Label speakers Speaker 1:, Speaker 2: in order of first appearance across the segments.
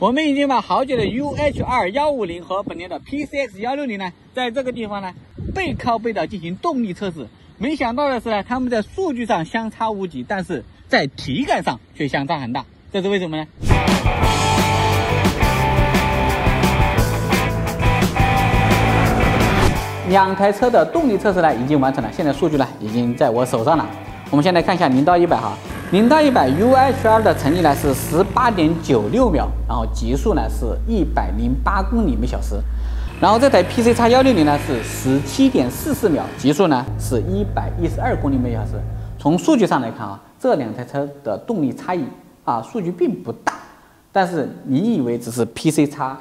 Speaker 1: 我们已经把豪爵的 UH2 幺五零和本田的 PCX 幺六零呢，在这个地方呢背靠背的进行动力测试。没想到的是呢，他们在数据上相差无几，但是在体感上却相差很大，这是为什么呢？两台车的动力测试呢已经完成了，现在数据呢已经在我手上了。我们先来看一下零到一百哈，零到一百 U H R 的成绩呢是十八点九六秒，然后极速呢是一百零八公里每小时，然后这台 PCX 幺六零呢是十七点四四秒，极速呢是一百一十二公里每小时。从数据上来看啊，这两台车的动力差异啊数据并不大，但是你以为只是 PCX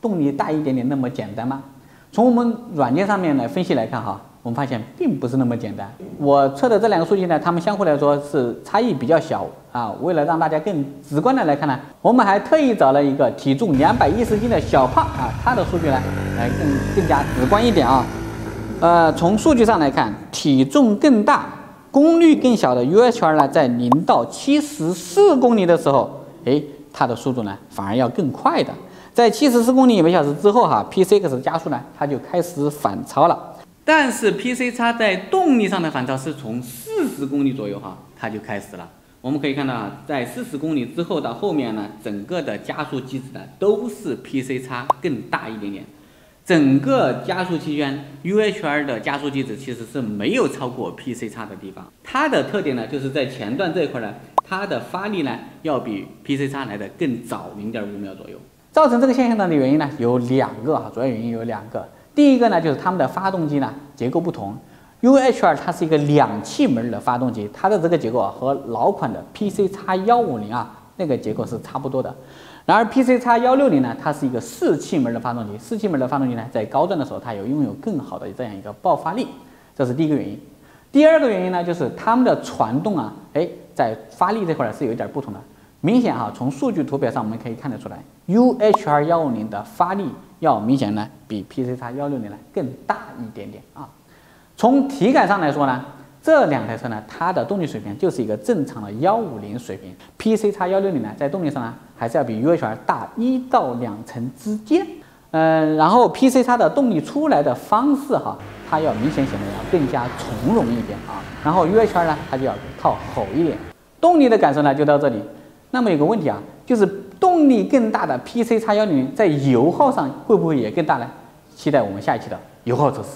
Speaker 1: 动力大一点点那么简单吗？从我们软件上面来分析来看哈，我们发现并不是那么简单。我测的这两个数据呢，它们相互来说是差异比较小啊。为了让大家更直观的来看呢，我们还特意找了一个体重两百一十斤的小胖啊，他的数据呢来更更加直观一点啊。呃，从数据上来看，体重更大、功率更小的 UHR 呢，在零到七十四公里的时候，哎，它的速度呢反而要更快的。在七十四公里每小时之后，哈，PCX 加速呢，它就开始反超了。但是 PCX 在动力上的反超是从四十公里左右，哈，它就开始了。我们可以看到啊，在四十公里之后到后面呢，整个的加速机制呢都是 PCX 更大一点点。整个加速期间，UH2 的加速机制其实是没有超过 PCX 的地方。它的特点呢，就是在前段这一块呢，它的发力呢要比 PCX 来的更早零点五秒左右。造成这个现象的原因呢有两个啊，主要原因有两个。第一个呢就是它们的发动机呢结构不同，UH2 它是一个两气门的发动机，它的这个结构啊和老款的 PCX 幺五零啊那个结构是差不多的。然而 PCX 幺六零呢，它是一个四气门的发动机，四气门的发动机呢在高端的时候它有拥有更好的这样一个爆发力，这是第一个原因。第二个原因呢就是它们的传动啊，哎，在发力这块是有一点不同的。明显哈，从数据图表上我们可以看得出来，U H R 幺五零的发力要明显呢比 PCX 幺六零呢更大一点点啊。从体感上来说呢，这两台车呢它的动力水平就是一个正常的幺五零水平，PCX 幺六零呢在动力上呢还是要比 U H R 大一到两成之间。嗯，然后 PCX 的动力出来的方式哈，它要明显显得要更加从容一点啊。然后 U H R 呢它就要靠吼一点。动力的感受呢就到这里。那么有个问题啊，就是动力更大的 PCX 幺零零在油耗上会不会也更大呢？期待我们下一期的油耗测试。